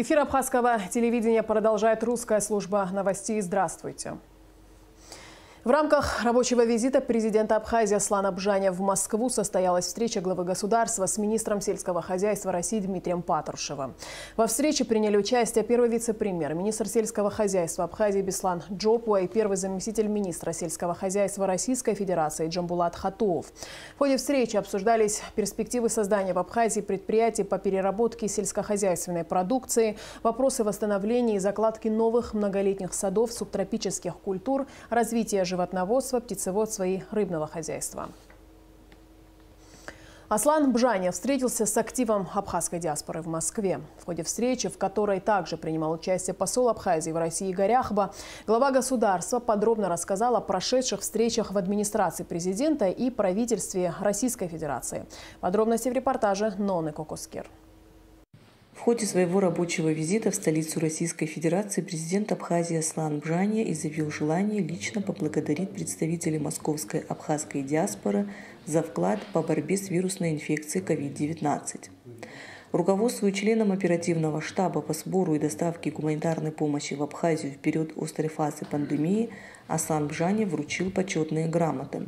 Эфир абхазского телевидения продолжает русская служба новостей. Здравствуйте. В рамках рабочего визита президента Абхазии Аслана Бжаня в Москву состоялась встреча главы государства с министром сельского хозяйства России Дмитрием Патрушевым. Во встрече приняли участие первый вице-премьер, министр сельского хозяйства Абхазии Беслан Джопуа и первый заместитель министра сельского хозяйства Российской Федерации Джамбулат Хатуов. В ходе встречи обсуждались перспективы создания в Абхазии предприятий по переработке сельскохозяйственной продукции, вопросы восстановления и закладки новых многолетних садов субтропических культур, развития животных животноводства, птицеводства и рыбного хозяйства. Аслан Бжаня встретился с активом абхазской диаспоры в Москве. В ходе встречи, в которой также принимал участие посол Абхазии в России Игорь глава государства подробно рассказал о прошедших встречах в администрации президента и правительстве Российской Федерации. Подробности в репортаже Ноны Кокоскер. В ходе своего рабочего визита в столицу Российской Федерации президент Абхазии Аслан Бжания изъявил желание лично поблагодарить представителей московской абхазской диаспоры за вклад по борьбе с вирусной инфекцией COVID-19. Руководству и членам оперативного штаба по сбору и доставке гуманитарной помощи в Абхазию в период острой фазы пандемии Аслан Бжани вручил почетные грамоты.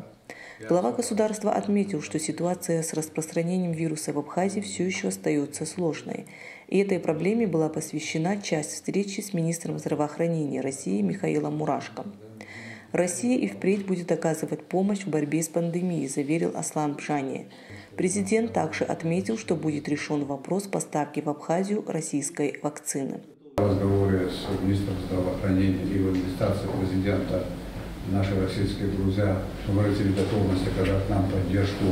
Глава государства отметил, что ситуация с распространением вируса в Абхазии все еще остается сложной. И этой проблеме была посвящена часть встречи с министром здравоохранения России Михаилом Мурашко. Россия и впредь будет оказывать помощь в борьбе с пандемией, заверил Аслан Бжани. Президент также отметил, что будет решен вопрос поставки в Абхазию российской вакцины. В разговоре с министром здравоохранения и в администрации президента наши российские друзья выразили готовность оказать нам поддержку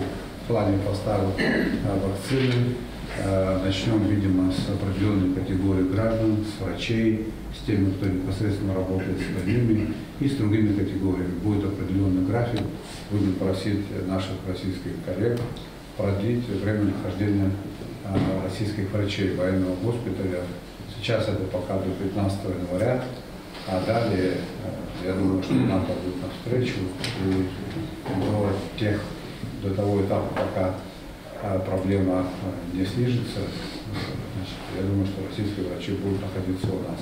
в плане поставок а, вакцины. А, начнем, видимо, с определенной категории граждан, с врачей, с теми, кто непосредственно работает с больными и с другими категориями. Будет определенный график. Будем просить наших российских коллег продлить время нахождения а, российских врачей военного госпиталя. Сейчас это пока до 15 января, а далее я думаю, что нам пойдут навстречу и до тех, до того этапа, пока а, проблема а, не снижится, значит, я думаю, что российские врачи будут находиться у нас.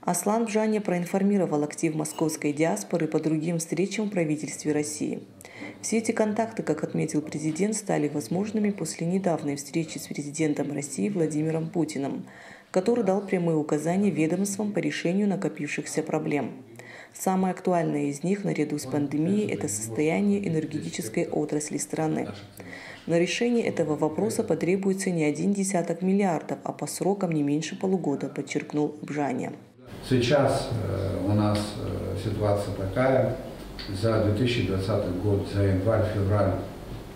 Аслан Бжаня проинформировал актив московской диаспоры по другим встречам в правительстве России. Все эти контакты, как отметил президент, стали возможными после недавней встречи с президентом России Владимиром Путиным, который дал прямые указания ведомствам по решению накопившихся проблем. Самое актуальное из них, наряду с пандемией, это состояние энергетической отрасли страны. На решение этого вопроса потребуется не один десяток миллиардов, а по срокам не меньше полугода, подчеркнул Бжаня. Сейчас э, у нас э, ситуация такая. За 2020 год, за январь-февраль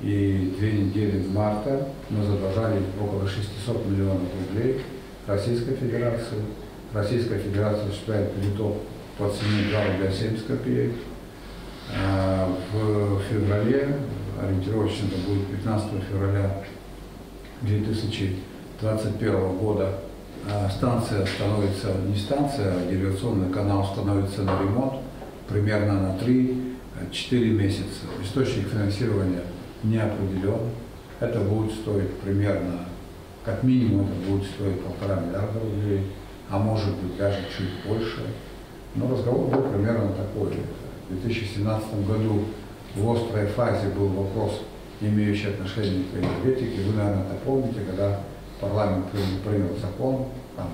и две недели марта мы задолжали около 600 миллионов рублей Российской Федерации. Российская Федерация осуществляет приток по цене 2 рубля 70 копеек. В феврале, ориентировочно это будет 15 февраля 2021 года, а, станция становится, не станция, а деривационный канал становится на ремонт примерно на 3-4 месяца. Источник финансирования не определен. Это будет стоить примерно, как минимум это будет стоить полтора миллиарда рублей, а может быть даже чуть больше. Но разговор был примерно такой. В 2017 году в острой фазе был вопрос, имеющий отношение к энергетике. Вы, наверное, это помните, когда парламент принял, принял закон, там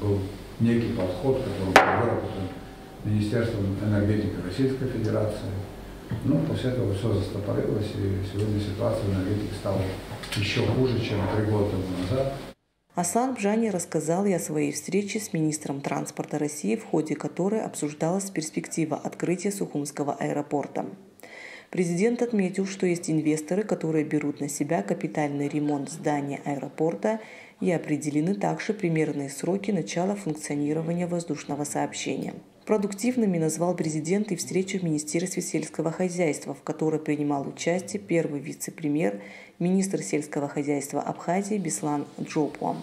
был некий подход, который был выработан Министерством энергетики Российской Федерации. Ну, после этого все застопорилось, и сегодня ситуация в энергетике стала еще хуже, чем три года назад. Аслан Бжани рассказал и о своей встрече с министром транспорта России, в ходе которой обсуждалась перспектива открытия Сухумского аэропорта. Президент отметил, что есть инвесторы, которые берут на себя капитальный ремонт здания аэропорта и определены также примерные сроки начала функционирования воздушного сообщения. Продуктивными назвал президент и встречу в Министерстве сельского хозяйства, в которой принимал участие первый вице-премьер, министр сельского хозяйства Абхазии Беслан Джопуам.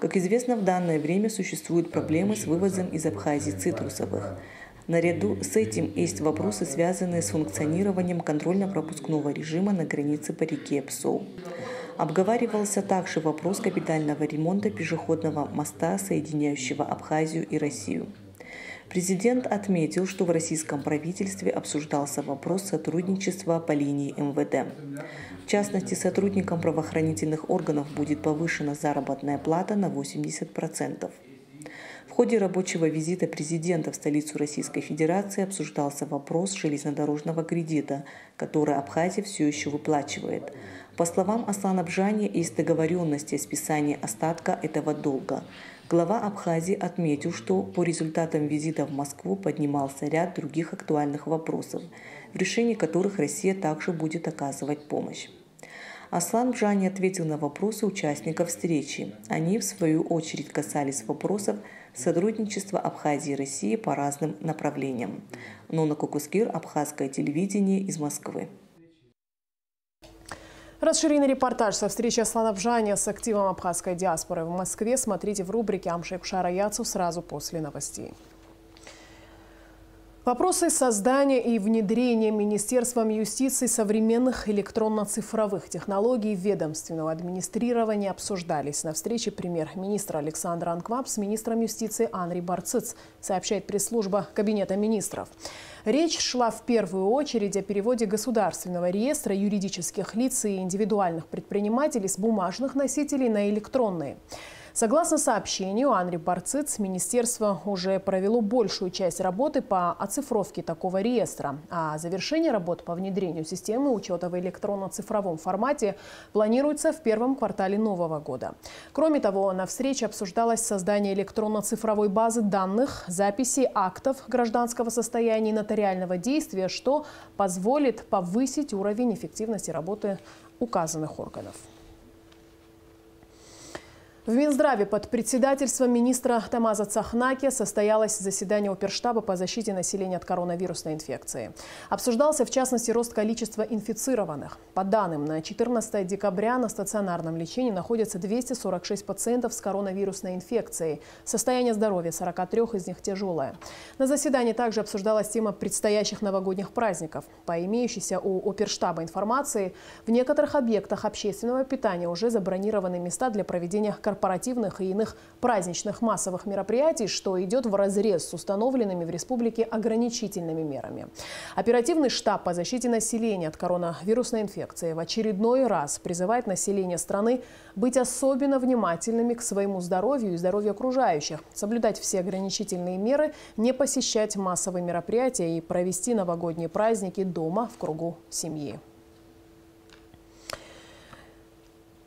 Как известно, в данное время существуют проблемы с вывозом из Абхазии цитрусовых. Наряду с этим есть вопросы, связанные с функционированием контрольно-пропускного режима на границе по реке Псоу. Обговаривался также вопрос капитального ремонта пешеходного моста, соединяющего Абхазию и Россию. Президент отметил, что в российском правительстве обсуждался вопрос сотрудничества по линии МВД. В частности, сотрудникам правоохранительных органов будет повышена заработная плата на 80%. В ходе рабочего визита президента в столицу Российской Федерации обсуждался вопрос железнодорожного кредита, который Абхазия все еще выплачивает. По словам Аслана Бжани, есть договоренности о списании остатка этого долга. Глава Абхазии отметил, что по результатам визита в Москву поднимался ряд других актуальных вопросов, в решении которых Россия также будет оказывать помощь. Аслан Бжани ответил на вопросы участников встречи. Они, в свою очередь, касались вопросов сотрудничества Абхазии и России по разным направлениям. Нона Кукускир, Абхазское телевидение из Москвы. Расширенный репортаж со встречи Аслана Бжания с активом абхазской диаспоры в Москве смотрите в рубрике «Амшек Шара Яцу» сразу после новостей. Вопросы создания и внедрения Министерством юстиции современных электронно-цифровых технологий ведомственного администрирования обсуждались на встрече премьер-министра Александра Анкваб с министром юстиции Анри Барциц, сообщает пресс-служба Кабинета министров. Речь шла в первую очередь о переводе государственного реестра юридических лиц и индивидуальных предпринимателей с бумажных носителей на электронные. Согласно сообщению Анри Барциц, министерство уже провело большую часть работы по оцифровке такого реестра, а завершение работ по внедрению системы учета в электронно-цифровом формате планируется в первом квартале нового года. Кроме того, на встрече обсуждалось создание электронно-цифровой базы данных, записи актов гражданского состояния и нотариального действия, что позволит повысить уровень эффективности работы указанных органов. В Минздраве под председательством министра Тамаза Цахнаки состоялось заседание оперштаба по защите населения от коронавирусной инфекции. Обсуждался, в частности, рост количества инфицированных. По данным, на 14 декабря на стационарном лечении находится 246 пациентов с коронавирусной инфекцией. Состояние здоровья 43 из них тяжелое. На заседании также обсуждалась тема предстоящих новогодних праздников. По имеющейся у оперштаба информации, в некоторых объектах общественного питания уже забронированы места для проведения корпоративных корпоративных и иных праздничных массовых мероприятий, что идет в разрез с установленными в республике ограничительными мерами. Оперативный штаб по защите населения от коронавирусной инфекции в очередной раз призывает население страны быть особенно внимательными к своему здоровью и здоровью окружающих, соблюдать все ограничительные меры, не посещать массовые мероприятия и провести новогодние праздники дома в кругу семьи.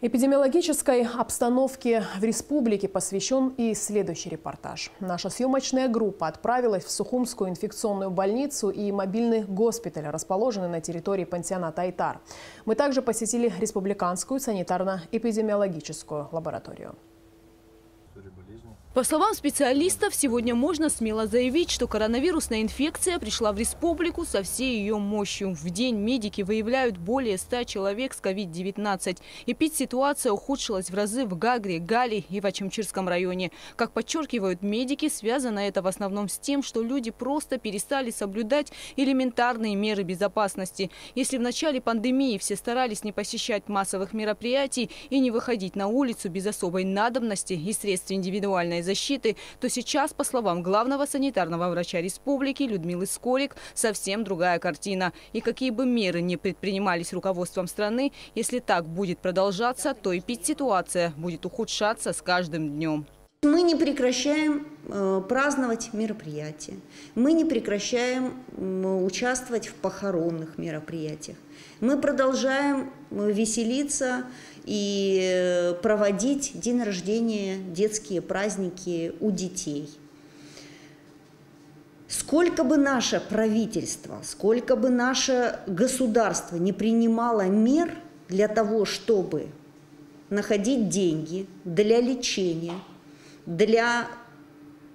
Эпидемиологической обстановке в республике посвящен и следующий репортаж. Наша съемочная группа отправилась в Сухумскую инфекционную больницу и мобильный госпиталь, расположенный на территории пансионата Айтар. Мы также посетили Республиканскую санитарно-эпидемиологическую лабораторию. По словам специалистов, сегодня можно смело заявить, что коронавирусная инфекция пришла в республику со всей ее мощью. В день медики выявляют более 100 человек с COVID-19. Эпид-ситуация ухудшилась в разы в Гагре, Гали и в Ачамчирском районе. Как подчеркивают медики, связано это в основном с тем, что люди просто перестали соблюдать элементарные меры безопасности. Если в начале пандемии все старались не посещать массовых мероприятий и не выходить на улицу без особой надобности и средств индивидуальной социальной защиты, то сейчас, по словам главного санитарного врача республики Людмилы Скорик, совсем другая картина. И какие бы меры не предпринимались руководством страны, если так будет продолжаться, то и ситуация будет ухудшаться с каждым днем. Мы не прекращаем праздновать мероприятия, мы не прекращаем э, участвовать в похоронных мероприятиях. Мы продолжаем э, веселиться и э, проводить день рождения, детские праздники у детей. Сколько бы наше правительство, сколько бы наше государство не принимало мер для того, чтобы находить деньги для лечения, для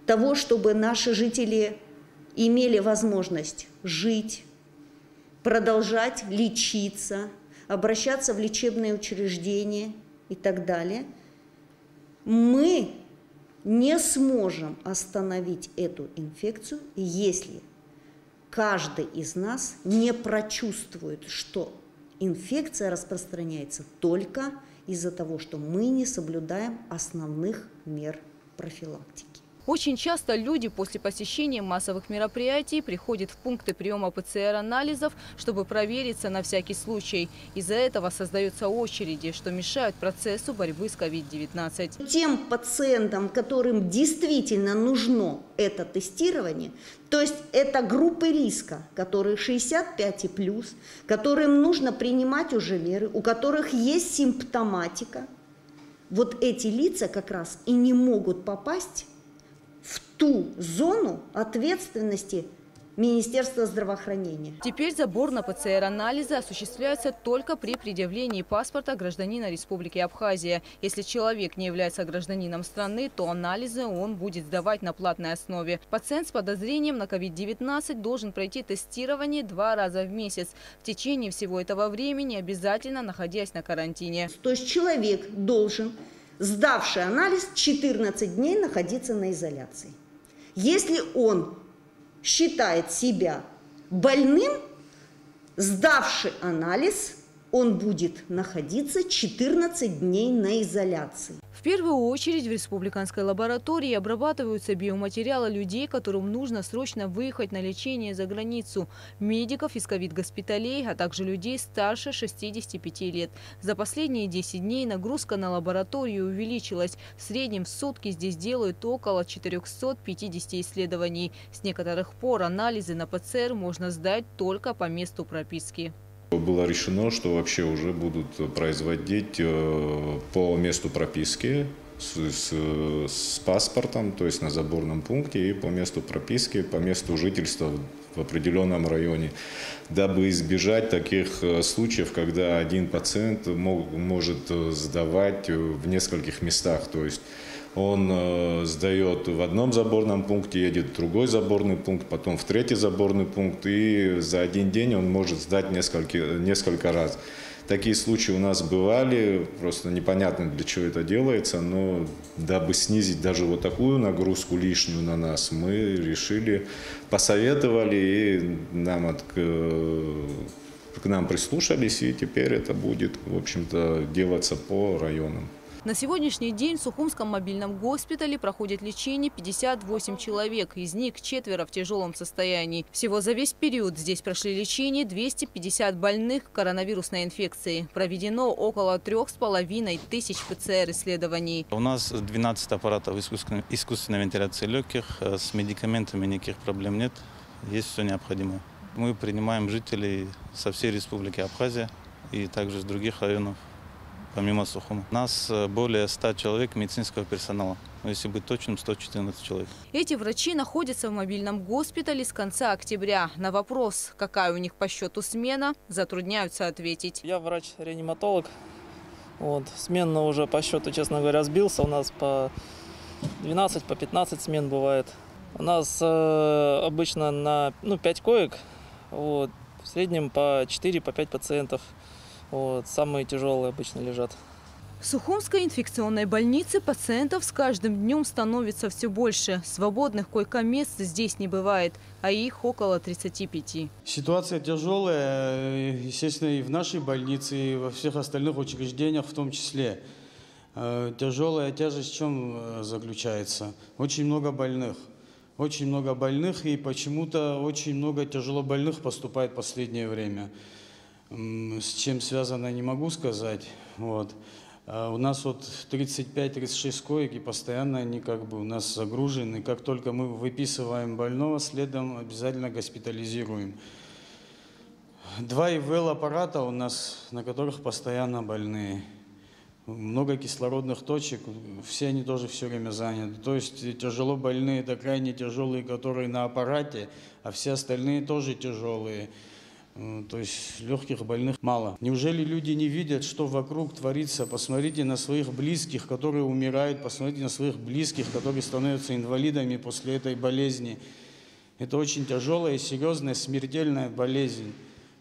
того, чтобы наши жители имели возможность жить, продолжать лечиться – обращаться в лечебные учреждения и так далее, мы не сможем остановить эту инфекцию, если каждый из нас не прочувствует, что инфекция распространяется только из-за того, что мы не соблюдаем основных мер профилактики. Очень часто люди после посещения массовых мероприятий приходят в пункты приема ПЦР-анализов, чтобы провериться на всякий случай. Из-за этого создаются очереди, что мешают процессу борьбы с COVID-19. Тем пациентам, которым действительно нужно это тестирование, то есть это группы риска, которые 65 и плюс, которым нужно принимать уже меры, у которых есть симптоматика, вот эти лица как раз и не могут попасть ту зону ответственности Министерства здравоохранения. Теперь забор на ПЦР-анализы осуществляется только при предъявлении паспорта гражданина Республики Абхазия. Если человек не является гражданином страны, то анализы он будет сдавать на платной основе. Пациент с подозрением на COVID-19 должен пройти тестирование два раза в месяц. В течение всего этого времени обязательно находясь на карантине. То есть человек должен сдавший анализ 14 дней находиться на изоляции. Если он считает себя больным, сдавший анализ, он будет находиться 14 дней на изоляции первую очередь в республиканской лаборатории обрабатываются биоматериалы людей, которым нужно срочно выехать на лечение за границу, медиков из ковид-госпиталей, а также людей старше 65 лет. За последние 10 дней нагрузка на лабораторию увеличилась. В среднем в сутки здесь делают около 450 исследований. С некоторых пор анализы на ПЦР можно сдать только по месту прописки. Было решено, что вообще уже будут производить э, по месту прописки с, с, с паспортом, то есть на заборном пункте, и по месту прописки, по месту жительства в определенном районе, дабы избежать таких э, случаев, когда один пациент мог, может сдавать в нескольких местах. То есть он э, сдает в одном заборном пункте, едет в другой заборный пункт, потом в третий заборный пункт, и за один день он может сдать несколько, несколько раз. Такие случаи у нас бывали, просто непонятно для чего это делается, но дабы снизить даже вот такую нагрузку лишнюю на нас, мы решили, посоветовали и нам от, к нам прислушались, и теперь это будет, в общем-то, делаться по районам. На сегодняшний день в Сухумском мобильном госпитале проходит лечение 58 человек, из них четверо в тяжелом состоянии. Всего за весь период здесь прошли лечение 250 больных коронавирусной инфекцией. Проведено около трех с половиной тысяч ПЦР-исследований. У нас 12 аппаратов искусственной, искусственной вентиляции легких. Э, с медикаментами никаких проблем нет. Есть все необходимое. Мы принимаем жителей со всей республики Абхазия и также с других районов помимо Сухума. Нас э, более 100 человек медицинского персонала. Ну, если быть точным, 114 человек. Эти врачи находятся в мобильном госпитале с конца октября. На вопрос, какая у них по счету смена, затрудняются ответить. Я врач-реаниматолог. Вот. Сменно уже по счету, честно говоря, сбился. У нас по 12, по 15 смен бывает. У нас э, обычно на ну, 5 коек. Вот. В среднем по 4-5 по пациентов. Вот, самые тяжелые обычно лежат. В Сухумской инфекционной больнице пациентов с каждым днем становится все больше. Свободных койко-мест здесь не бывает, а их около 35. Ситуация тяжелая, естественно, и в нашей больнице, и во всех остальных учреждениях в том числе. Э, тяжелая тяжесть в чем э, заключается? Очень много больных. Очень много больных, и почему-то очень много тяжелобольных поступает в последнее время. С чем связано, не могу сказать. Вот. А у нас вот 35-36 коек, и постоянно они как бы у нас загружены. Как только мы выписываем больного, следом обязательно госпитализируем. Два ИВЛ-аппарата у нас, на которых постоянно больные. Много кислородных точек, все они тоже все время заняты. То есть тяжело больные, это крайне тяжелые, которые на аппарате, а все остальные тоже тяжелые. Э, то есть легких больных мало. Неужели люди не видят, что вокруг творится? Посмотрите на своих близких, которые умирают, посмотрите на своих близких, которые становятся инвалидами после этой болезни. Это очень тяжелая, серьезная, смертельная болезнь.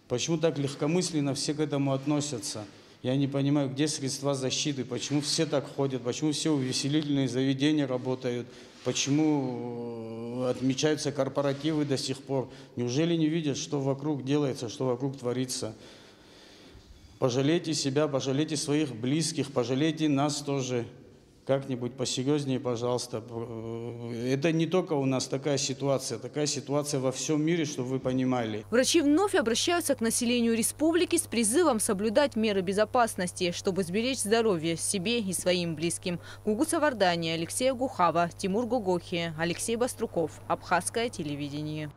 Почему так легкомысленно все к этому относятся? Я не понимаю, где средства защиты, почему все так ходят, почему все увеселительные заведения работают, почему э, отмечаются корпоративы до сих пор. Неужели не видят, что вокруг делается, что вокруг творится? Пожалейте себя, пожалейте своих близких, пожалейте нас тоже как-нибудь посерьезнее, пожалуйста. Это не только у нас такая ситуация, такая ситуация во всем мире, чтобы вы понимали. Врачи вновь обращаются к населению республики с призывом соблюдать меры безопасности, чтобы сберечь здоровье себе и своим близким. Гугуца Вардания, Алексей Гухава, Тимур Гугохи, Алексей Баструков. Абхазское телевидение.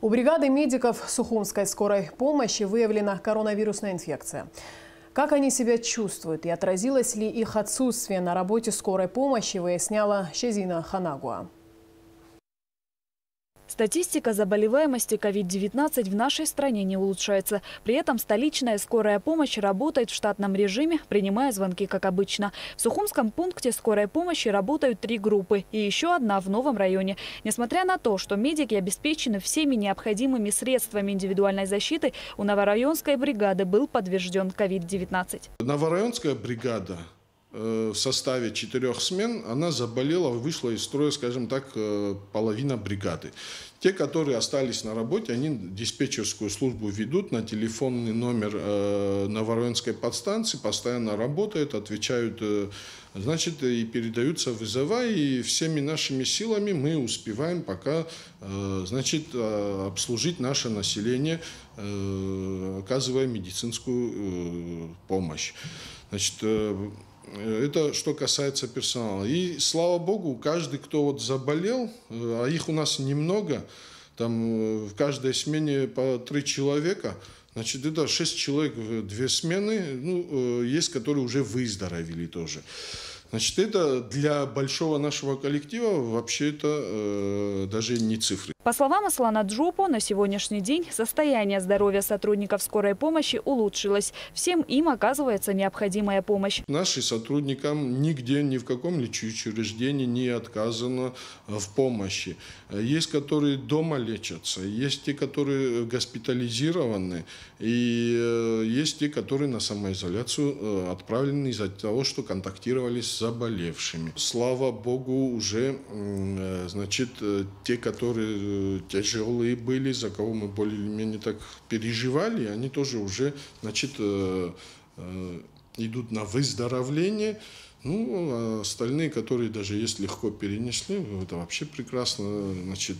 У бригады медиков Сухумской скорой помощи выявлена коронавирусная инфекция. Как они себя чувствуют и отразилось ли их отсутствие на работе скорой помощи, выясняла Щезина Ханагуа. Статистика заболеваемости COVID-19 в нашей стране не улучшается. При этом столичная скорая помощь работает в штатном режиме, принимая звонки как обычно. В Сухумском пункте скорой помощи работают три группы и еще одна в новом районе. Несмотря на то, что медики обеспечены всеми необходимыми средствами индивидуальной защиты, у новорайонской бригады был подтвержден COVID-19. Новорайонская бригада в составе четырех смен, она заболела, вышла из строя, скажем так, э, половина бригады. Те, которые остались на работе, они диспетчерскую службу ведут на телефонный номер э, Новороинской подстанции, постоянно работают, отвечают, э, значит, и передаются вызова, и всеми нашими силами мы успеваем пока, э, значит, э, обслужить наше население, э, оказывая медицинскую э, помощь. Значит, э, Э, это что касается персонала. И слава богу, каждый, кто вот заболел, э, а их у нас немного, там э, в каждой смене по три человека, значит, это шесть человек две смены, ну, есть, которые уже выздоровели тоже. Значит, это для большого нашего коллектива вообще это э, даже не цифры. По словам Аслана Джупо, на сегодняшний день состояние здоровья сотрудников скорой помощи улучшилось. Всем им оказывается необходимая помощь. Нашим сотрудникам нигде, ни в каком лечебном учреждении не отказано в помощи. Есть, которые дома лечатся, есть те, которые госпитализированы, и э, есть те, которые на самоизоляцию э, отправлены из-за того, что контактировали с заболевшими. Слава Богу, уже, э, значит, э, те, которые э, тяжелые были, за кого мы более-менее так переживали, они тоже уже, значит, идут на выздоровление. Ну, а остальные, которые даже есть легко перенесли, это вообще прекрасно, значит,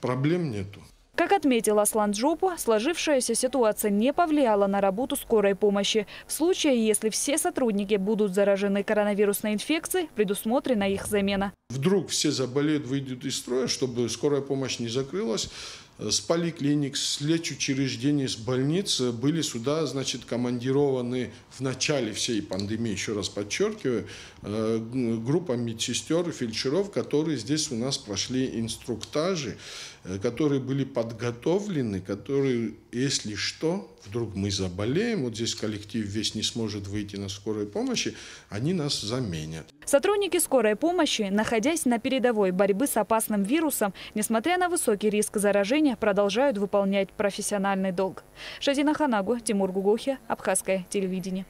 проблем нету. Как отметил Аслан Джопу, сложившаяся ситуация не повлияла на работу скорой помощи. В случае, если все сотрудники будут заражены коронавирусной инфекцией, предусмотрена их замена. Вдруг все заболеют, выйдут из строя, чтобы скорая помощь не закрылась, с поликлиник, с лечучреждений, с больниц были сюда, значит, командированы в начале всей пандемии, еще раз подчеркиваю, группа медсестер, фельдшеров, которые здесь у нас прошли инструктажи, э, которые были подготовлены, которые, если что, вдруг мы заболеем, вот здесь коллектив весь не сможет выйти на скорой помощи, они нас заменят. Сотрудники скорой помощи, находясь на передовой борьбы с опасным вирусом, несмотря на высокий риск заражения, продолжают выполнять профессиональный долг. Шазина Ханагу, Тимур Гугухи, Абхазское телевидение.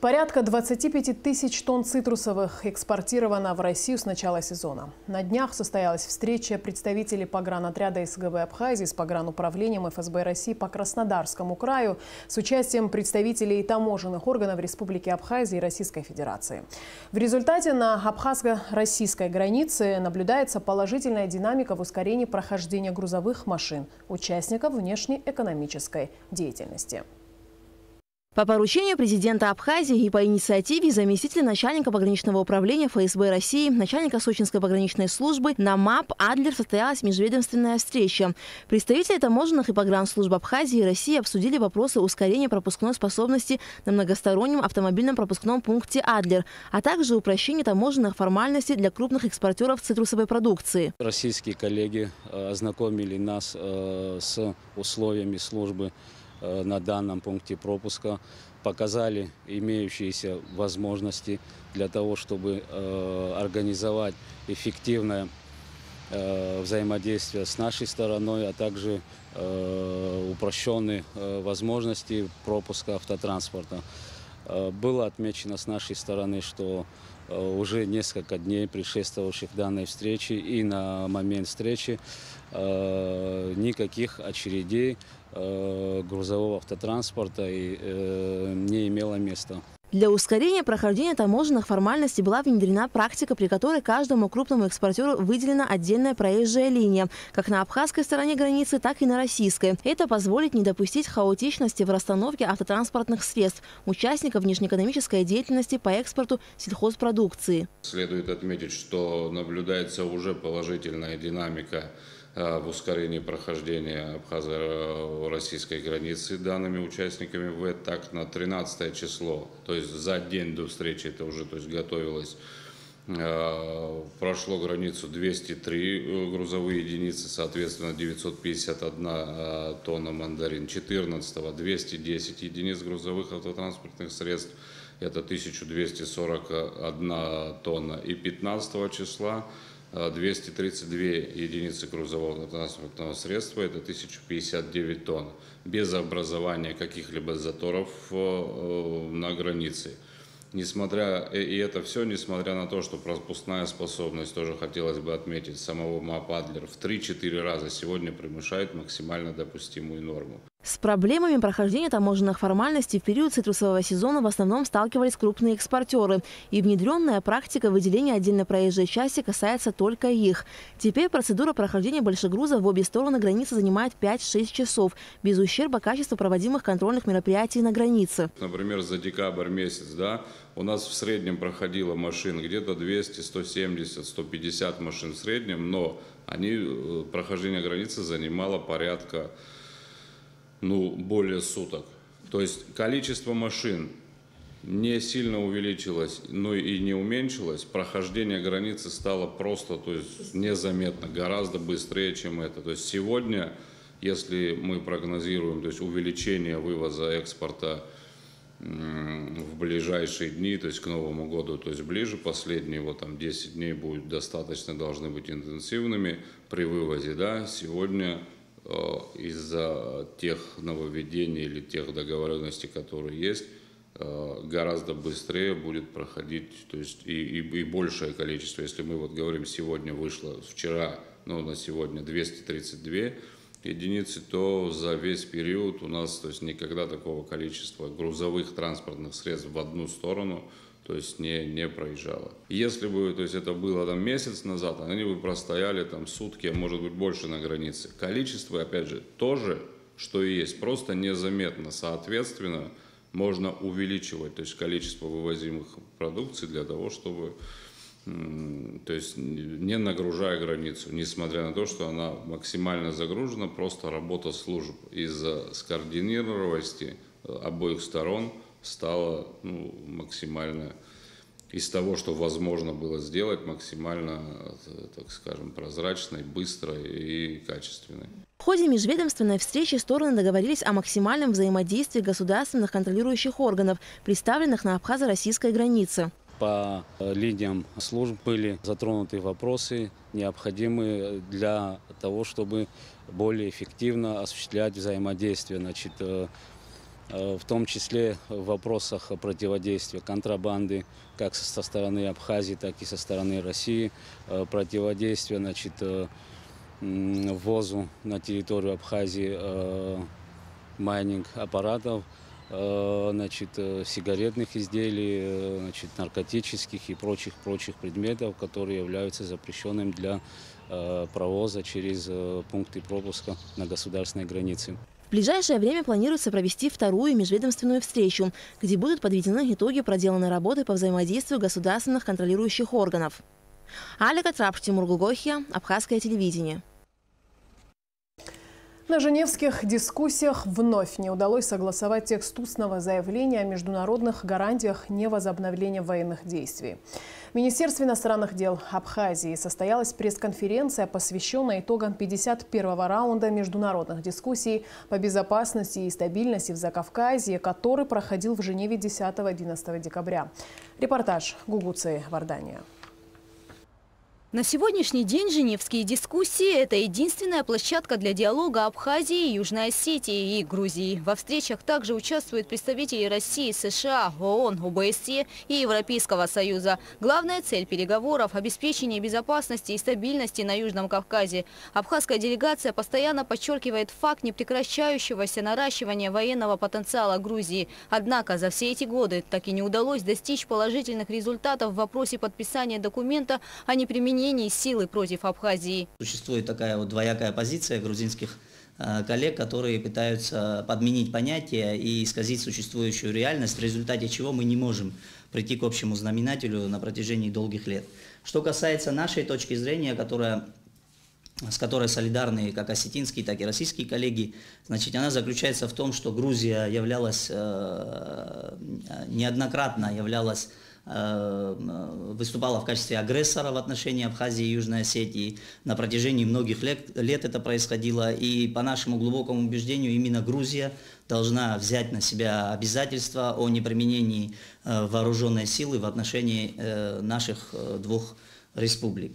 Порядка 25 тысяч тонн цитрусовых экспортировано в Россию с начала сезона. На днях состоялась встреча представителей погранотряда СГВ Абхазии с погрануправлением ФСБ России по Краснодарскому краю с участием представителей таможенных органов Республики Абхазии и Российской Федерации. В результате на абхазско-российской границе наблюдается положительная динамика в ускорении прохождения грузовых машин участников внешнеэкономической деятельности. По поручению президента Абхазии и по инициативе заместителя начальника пограничного управления ФСБ России, начальника Сочинской пограничной службы на МАП Адлер состоялась межведомственная встреча. Представители таможенных и погранслужб Абхазии и России обсудили вопросы ускорения пропускной способности на многостороннем автомобильном пропускном пункте Адлер, а также упрощения таможенных формальностей для крупных экспортеров цитрусовой продукции. Российские коллеги э, ознакомили нас э, с условиями службы на данном пункте пропуска, показали имеющиеся возможности для того, чтобы э, организовать эффективное э, взаимодействие с нашей стороной, а также упрощенные возможности пропуска автотранспорта. Было отмечено с нашей стороны, что уже несколько дней предшествовавших данной встрече и на момент встречи никаких очередей грузового автотранспорта не имело места. Для ускорения прохождения таможенных формальностей была внедрена практика, при которой каждому крупному экспортеру выделена отдельная проезжая линия, как на абхазской стороне границы, так и на российской. Это позволит не допустить хаотичности в расстановке автотранспортных средств, участников внешнеэкономической деятельности по экспорту сельхозпродукции. Следует отметить, что наблюдается уже положительная динамика Э, в ускорении прохождения абхазо-российской границы данными участниками В так на 13 число, то есть за день до встречи это уже то есть, готовилось. Э, прошло границу 203 э, грузовые единицы, соответственно 951 тонна мандарин. 14 210 единиц грузовых автотранспортных средств, это 1241 тонна. И 15 числа 232 единицы грузового транспортного средства, это 1059 тонн, без образования каких-либо заторов э, на границе. Несмотря, и это все несмотря на то, что пропускная способность, тоже хотелось бы отметить, самого МАП Адлер в 3-4 раза сегодня превышает максимально допустимую норму. С проблемами прохождения таможенных формальностей в период цитрусового сезона в основном сталкивались крупные экспортеры. И внедренная практика выделения отдельно проезжей части касается только их. Теперь процедура прохождения большегруза в обе стороны границы занимает 5-6 часов, без ущерба качества проводимых контрольных мероприятий на границе. Например, за декабрь месяц да, у нас в среднем проходило машин где-то 200, 170, 150 машин в среднем, но они, э, прохождение границы занимало порядка ну, более суток. То есть количество машин не сильно увеличилось, но и не уменьшилось. Прохождение границы стало просто, то есть незаметно, гораздо быстрее, чем это. То есть сегодня, если мы прогнозируем, то есть увеличение вывоза экспорта в ближайшие дни, то есть к Новому году, то есть ближе, последние вот там 10 дней будет достаточно, должны быть интенсивными при вывозе, да, сегодня из-за тех нововведений или тех договоренностей, которые есть, э, гораздо быстрее будет проходить, то есть и, и, и большее количество. Если мы вот говорим, сегодня вышло, вчера, ну, на сегодня 232 единицы, то за весь период у нас, то есть никогда такого количества грузовых транспортных средств в одну сторону то есть не, не проезжала. Если бы то есть это было там месяц назад, они бы простояли там сутки, а может быть больше на границе. Количество, опять же, тоже, что и есть, просто незаметно. Соответственно, можно увеличивать то есть количество вывозимых продукций для того, чтобы то есть не нагружая границу, несмотря на то, что она максимально загружена, просто работа служб из-за скоординированности обоих сторон – стала ну, максимально из того, что возможно было сделать, максимально, так скажем, прозрачной, быстрой и качественной. В ходе межведомственной встречи стороны договорились о максимальном взаимодействии государственных контролирующих органов, представленных на абхазо-российской границе. По э, линиям служб были затронуты вопросы, необходимые для того, чтобы более эффективно осуществлять взаимодействие. Значит, э, Э, в том числе в вопросах противодействия контрабанды, как со стороны Абхазии, так и со стороны России, э, противодействия значит, э, ввозу на территорию Абхазии майнинг аппаратов, значит, сигаретных изделий, значит, наркотических и прочих прочих предметов, которые являются запрещенным для провоза через пункты пропуска на государственной границе. В ближайшее время планируется провести вторую межведомственную встречу, где будут подведены итоги проделанной работы по взаимодействию государственных контролирующих органов. Алика Трап, Тимур Гугохия, Абхазское телевидение. На женевских дискуссиях вновь не удалось согласовать текст устного заявления о международных гарантиях невозобновления военных действий. В Министерстве иностранных дел Абхазии состоялась пресс-конференция, посвященная итогам 51-го раунда международных дискуссий по безопасности и стабильности в Закавказье, который проходил в Женеве 10-11 декабря. Репортаж Гугуцы Вардания. На сегодняшний день Женевские дискуссии – это единственная площадка для диалога Абхазии, Южной Осетии и Грузии. Во встречах также участвуют представители России, США, ООН, ОБСЕ и Европейского Союза. Главная цель переговоров – обеспечение безопасности и стабильности на Южном Кавказе. Абхазская делегация постоянно подчеркивает факт непрекращающегося наращивания военного потенциала Грузии. Однако за все эти годы так и не удалось достичь положительных результатов в вопросе подписания документа о неприменении применении силы против Абхазии. Существует такая вот двоякая позиция грузинских э, коллег, которые пытаются подменить понятия и исказить существующую реальность, в результате чего мы не можем прийти к общему знаменателю на протяжении долгих лет. Что касается нашей точки зрения, которая с которой солидарны как осетинские, так и российские коллеги, значит, она заключается в том, что Грузия являлась, э, неоднократно являлась Э, выступала в качестве агрессора в отношении Абхазии и Южной Осетии. На протяжении многих лет, лет это происходило, и по нашему глубокому убеждению именно Грузия должна взять на себя обязательства о неприменении э, вооруженной силы в отношении э, наших двух республик.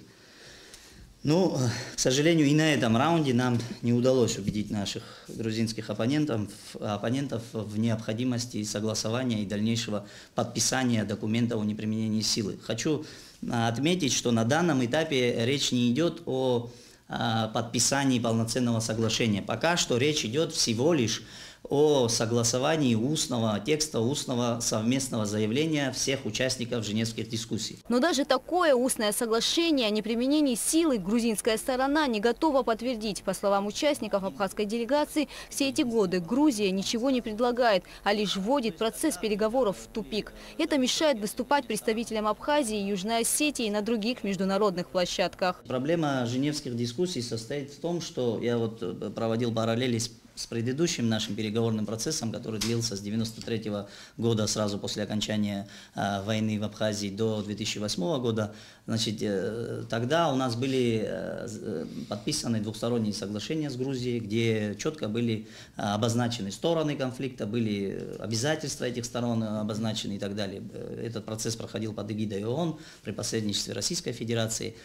Ну, к сожалению, и на этом раунде нам не удалось убедить наших грузинских оппонентов, оппонентов в необходимости согласования и дальнейшего подписания документа о неприменении силы. Хочу а, отметить, что на данном этапе речь не идет о а, подписании полноценного соглашения. Пока что речь идет всего лишь о согласовании устного текста, устного совместного заявления всех участников Женевских дискуссий. Но даже такое устное соглашение о неприменении силы грузинская сторона не готова подтвердить. По словам участников абхазской делегации, все эти годы Грузия ничего не предлагает, а лишь вводит процесс переговоров в тупик. Это мешает выступать представителям Абхазии и Южной Осетии на других международных площадках. Проблема женевских дискуссий состоит в том, что я вот э, проводил параллели с с предыдущим нашим переговорным процессом, который длился с 1993 года, сразу после окончания э, войны в Абхазии, до 2008 года, значит, э, тогда у нас были э, э, подписаны двухсторонние соглашения с Грузией, где четко были э, обозначены стороны конфликта, были обязательства этих сторон обозначены и так далее. Этот процесс проходил под эгидой ООН при посредничестве Российской Федерации.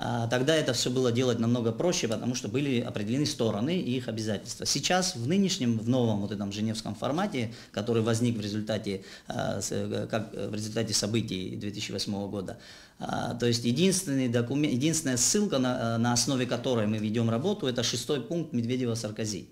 А, тогда это все было делать намного проще, потому что были определены стороны и их обязательства. Сейчас в нынешнем, в новом вот этом женевском формате, который возник в результате, а, как, в результате событий 2008 года, а, то есть единственный документ, единственная ссылка, на, на основе которой мы ведем работу, это шестой пункт Медведева-Саркози.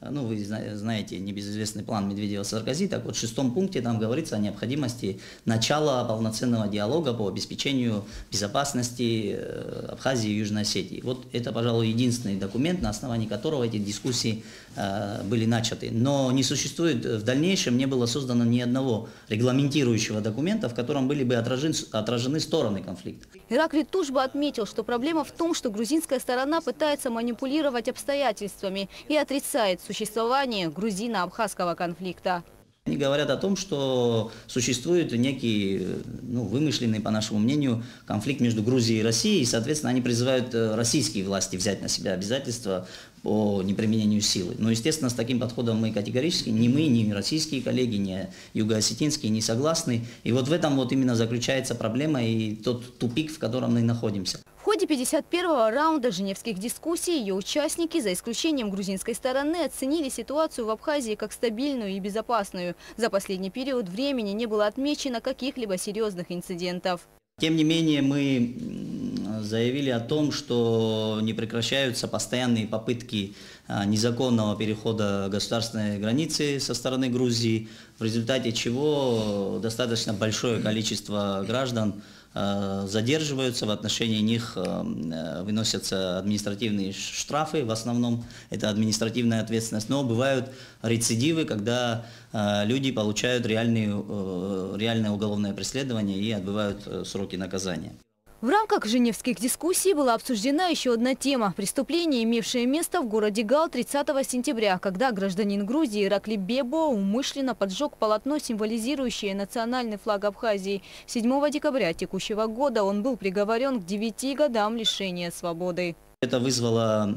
Ну, вы знаете небезызвестный план Медведева-Саркози. Так вот, в шестом пункте там говорится о необходимости начала полноценного диалога по обеспечению безопасности э, Абхазии и Южной Осетии. Вот это, пожалуй, единственный документ, на основании которого эти дискуссии э, были начаты. Но не существует, в дальнейшем не было создано ни одного регламентирующего документа, в котором были бы отражены, отражены стороны конфликта. Ираклий Тушба отметил, что проблема в том, что грузинская сторона пытается манипулировать обстоятельствами и отрицает существование грузино-абхазского конфликта. Они говорят о том, что существует некий, ну, вымышленный, по нашему мнению, конфликт между Грузией и Россией, и, соответственно, они призывают э, российские власти взять на себя обязательства по неприменению силы. Но, естественно, с таким подходом мы категорически, ни мы, ни российские коллеги, ни югоосетинские не согласны. И вот в этом вот именно заключается проблема и тот тупик, в котором мы находимся. В ходе 51-го раунда женевских дискуссий ее участники, за исключением грузинской стороны, оценили ситуацию в Абхазии как стабильную и безопасную. За последний период времени не было отмечено каких-либо серьезных инцидентов. Тем не менее, мы заявили о том, что не прекращаются постоянные попытки а, незаконного перехода государственной границы со стороны Грузии, в результате чего достаточно большое количество граждан Э, задерживаются, в отношении них э, э, выносятся административные штрафы, в основном это административная ответственность, но бывают рецидивы, когда люди получают реальные, реальное уголовное преследование и отбывают сроки наказания. В рамках женевских дискуссий была обсуждена еще одна тема – преступление, имевшее место в городе Гал 30 сентября, когда гражданин Грузии Иракли Бебо умышленно поджег полотно, символизирующее национальный флаг Абхазии. 7 декабря текущего года он был приговорен к 9 годам лишения свободы. Это вызвало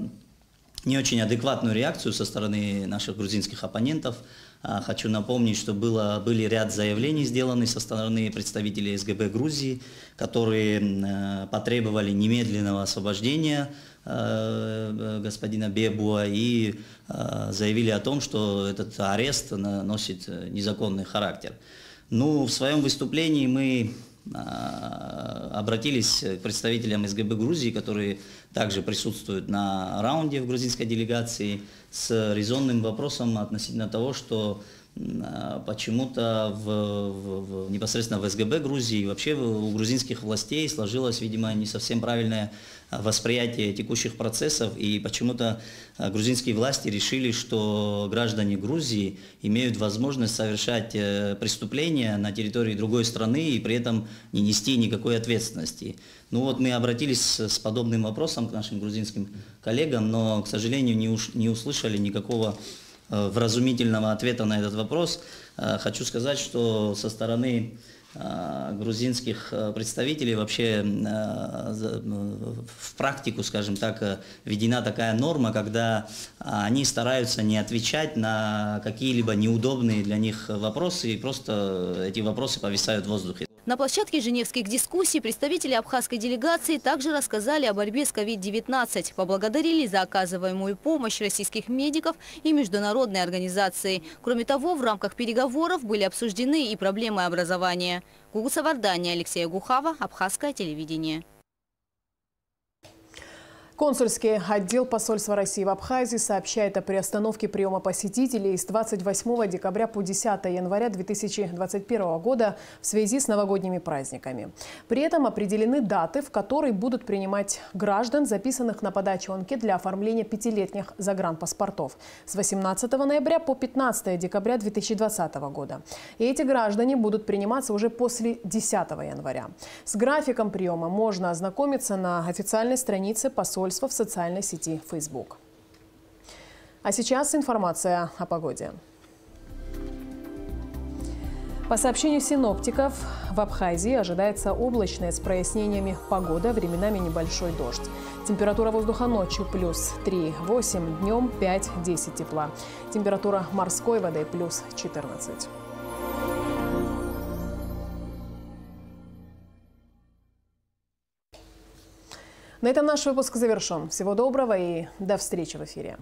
не очень адекватную реакцию со стороны наших грузинских оппонентов. Хочу напомнить, что было, были ряд заявлений сделаны со стороны представителей СГБ Грузии, которые потребовали немедленного освобождения господина Бебуа и заявили о том, что этот арест носит незаконный характер. Ну, в своем выступлении мы а, обратились к представителям СГБ Грузии, которые также присутствуют на раунде в грузинской делегации, с резонным вопросом относительно того, что а, почему-то в, в, в, непосредственно в СГБ Грузии и вообще у грузинских властей сложилось, видимо, не совсем правильное восприятие текущих процессов, и почему-то а, грузинские власти решили, что граждане Грузии имеют возможность совершать э, преступления на территории другой страны и при этом не нести никакой ответственности. Ну вот мы обратились с подобным вопросом к нашим грузинским коллегам, но, к сожалению, не, уж, не услышали никакого вразумительного ответа на этот вопрос. Э, хочу сказать, что со стороны Э, грузинских э, представителей вообще э, в практику, скажем так, введена такая норма, когда они стараются не отвечать на какие-либо неудобные для них вопросы, и просто эти вопросы повисают в воздухе. На площадке женевских дискуссий представители абхазской делегации также рассказали о борьбе с COVID-19, поблагодарили за оказываемую помощь российских медиков и международной организации. Кроме того, в рамках переговоров были обсуждены и проблемы образования. Гугуса Вардания, Алексея Гухава, Абхазское телевидение. Консульский отдел посольства России в Абхазии сообщает о приостановке приема посетителей с 28 декабря по 10 января 2021 года в связи с новогодними праздниками. При этом определены даты, в которые будут принимать граждан, записанных на подачу анкет для оформления пятилетних загранпаспортов с 18 ноября по 15 декабря 2020 года. И эти граждане будут приниматься уже после 10 января. С графиком приема можно ознакомиться на официальной странице посольства посольства в социальной сети Facebook. А сейчас информация о погоде. По сообщению синоптиков, в Абхазии ожидается облачная с прояснениями погода, временами небольшой дождь. Температура воздуха ночью плюс 3-8, днем 5-10 тепла. Температура морской воды плюс 14. На этом наш выпуск завершен. Всего доброго и до встречи в эфире.